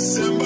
December.